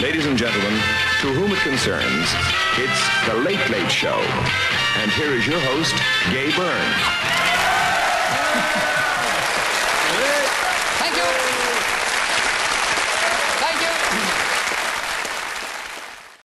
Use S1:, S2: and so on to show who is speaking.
S1: Ladies and gentlemen, to whom it concerns, it's The Late Late Show. And here is your host, Gay Byrne.